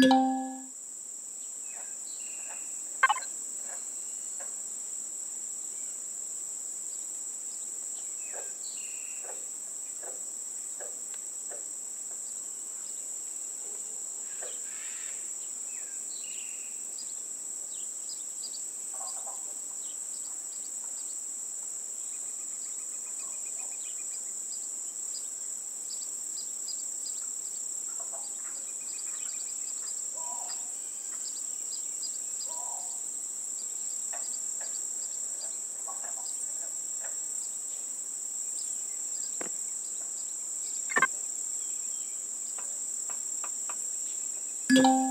Música you